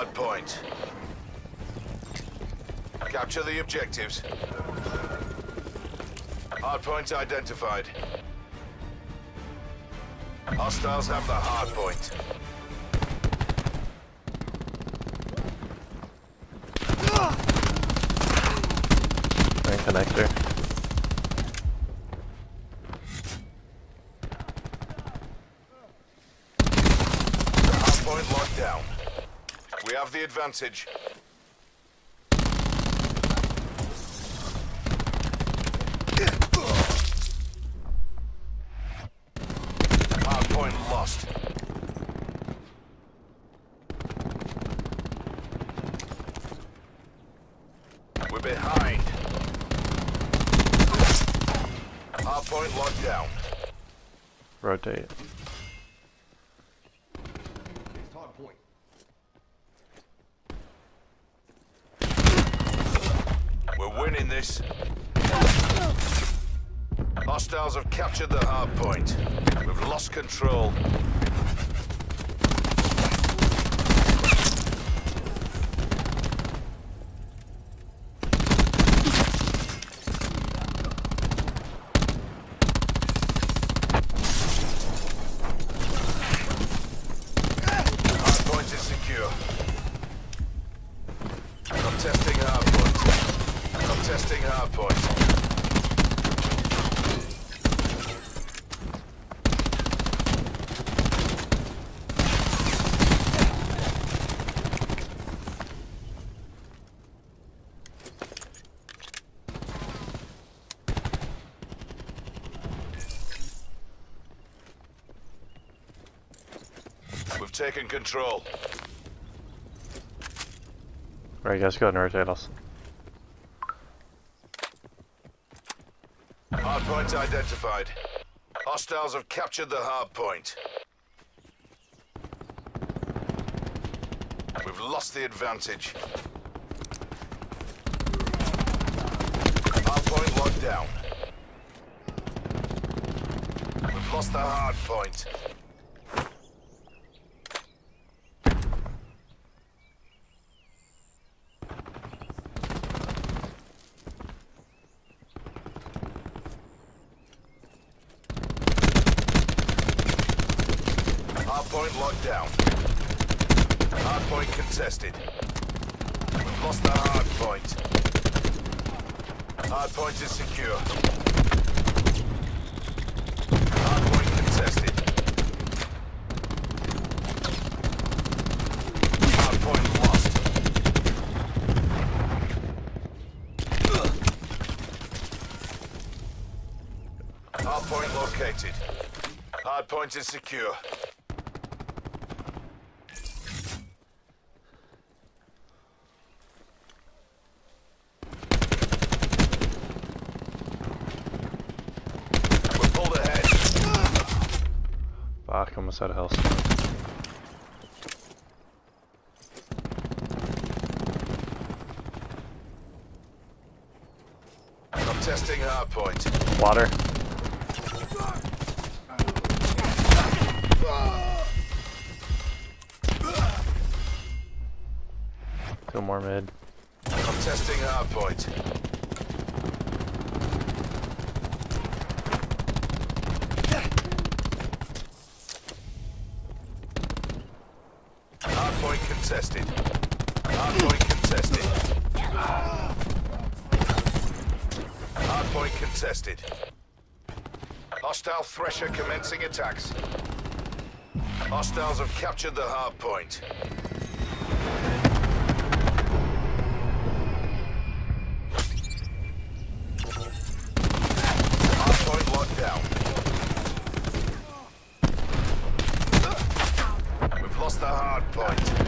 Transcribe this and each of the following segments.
hard point. Capture the objectives. Hard point identified. Hostiles have the hard point. Connector. Hard point locked down. We have the advantage. Hard lost. We're behind. Hard point locked down. Rotate. Hard point. We're winning this. Hostiles have captured the hard point. We've lost control. Hard point is secure. Contesting hard point. Contesting hard point. We've control. Right, guys go ahead and rotate us. Hard point identified. Hostiles have captured the hard point. We've lost the advantage. Hard point locked down. We've lost the hard point. Hard point locked down. Hard point contested. Lost the hard point. Hard point is secure. Hard point contested. Hard point lost. Hard point located. Hard point is secure. We're pulled ahead. Fuck, almost out of health. Contesting hard point. Water. Two more mid. Contesting hard point. Hard point contested. Hard point contested. Hard point contested. Hostile Thresher commencing attacks. Hostiles have captured the hard point. Hard point down. We've lost the hard point.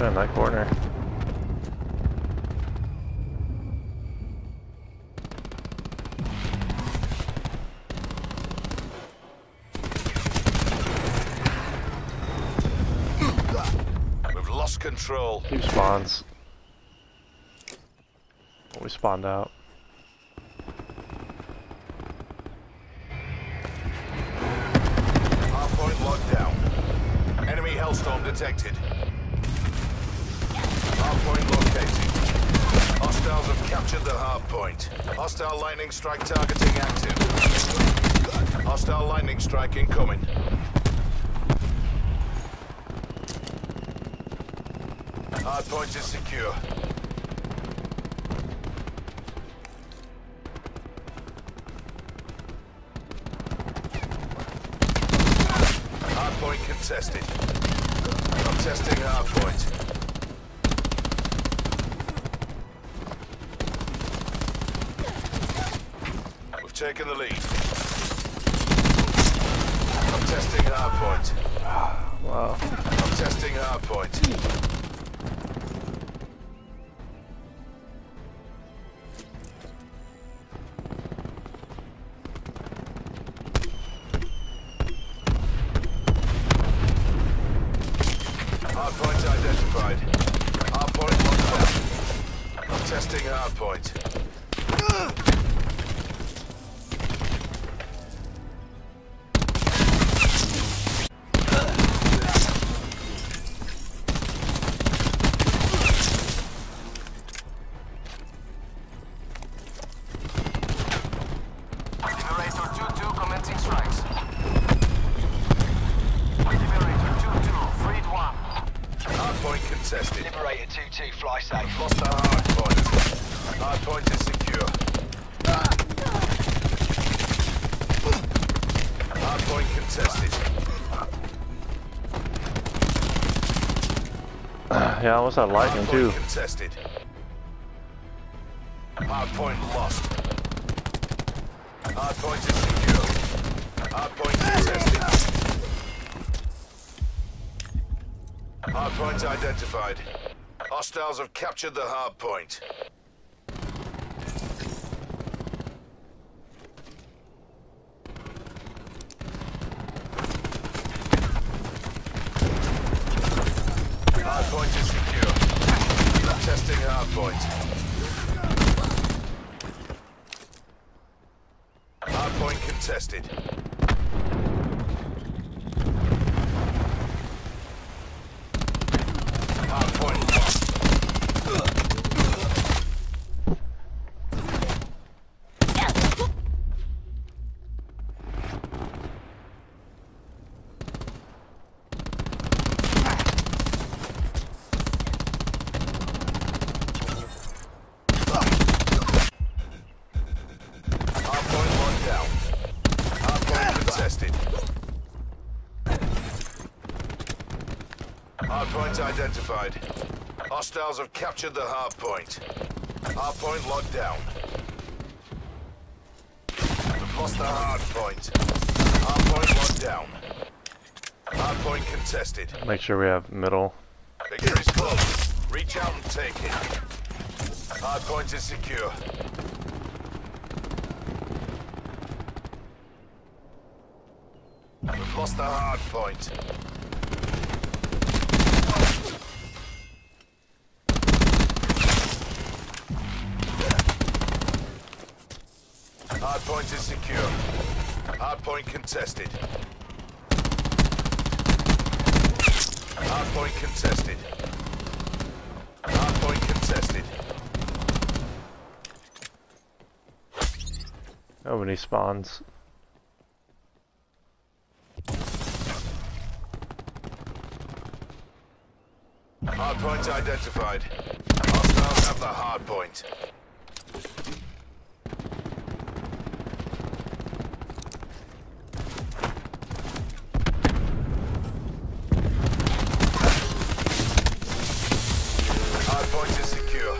In that corner. We've lost control. Two spawns. We spawned out. Hardpoint locked down. Enemy Hellstorm detected. Hardpoint located. Hostiles have captured the hardpoint. Hostile lightning strike targeting active. Hostile lightning strike incoming. Hardpoint is secure. Hardpoint contested. Contesting hardpoint. We've the lead. I'm contesting hardpoint. Wow. I'm contesting hardpoint. Hardpoint identified. Hardpoint locked down. Contesting hardpoint. Contested. Liberator 2-2, fly safe. Lost the hardpoint. Hardpoint is secure. Hardpoint contested. yeah, I almost had lightning Hardpoint too. contested. Hardpoint lost. Hardpoint is secure. Hardpoint contested. Hardpoint identified. Hostiles have captured the hardpoint. Hardpoint is secure. Testing hardpoint. Hardpoint contested. Contested. Hardpoint identified. Hostiles have captured the hard point. Hard point locked down. We've lost the hardpoint. Hardpoint locked down. Hard point contested. Make sure we have middle. Victory's close. Reach out and take it. Hard point is secure. We've lost the hard point. Hard point is secure. Hard point contested. Hard point contested. Hard point contested. Nobody spawns. Hard point identified. Hostiles have the hard point. Hard point is secure.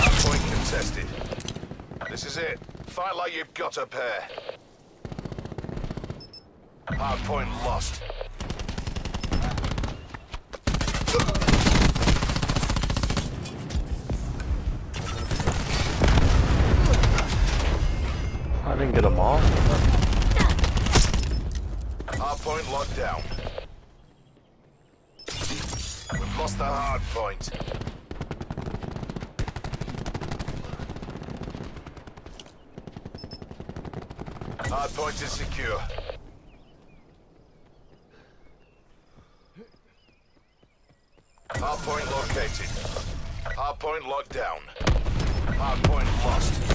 Hard point contested. This is it. Fight like you've got a pair. Hard point lost. didn't get them all. Hard point locked down. We've lost the hard point. Hard point is secure. Hard point located. Hard point locked down. Hard point lost.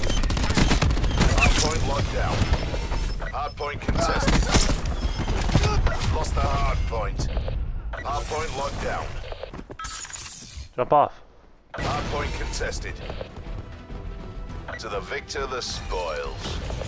Hard point down. Hard point contested. Lost the hard point. Hard point locked down. Jump off. Hard point contested. To the victor, the spoils.